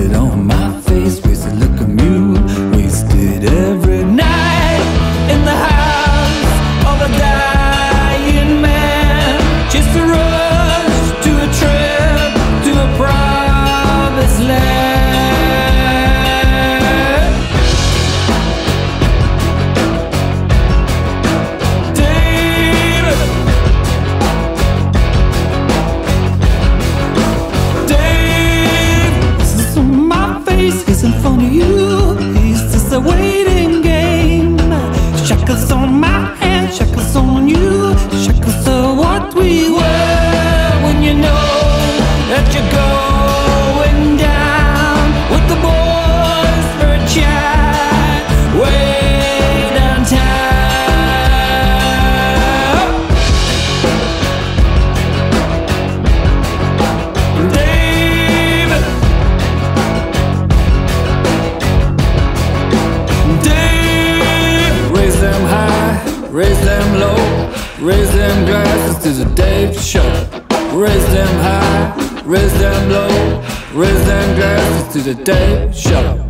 it on this isn't for you. Is just a waiting game? Shackles on. Raise them low, raise them glasses to the Dave Show. Raise them high, raise them low, raise them glasses to the Dave Show.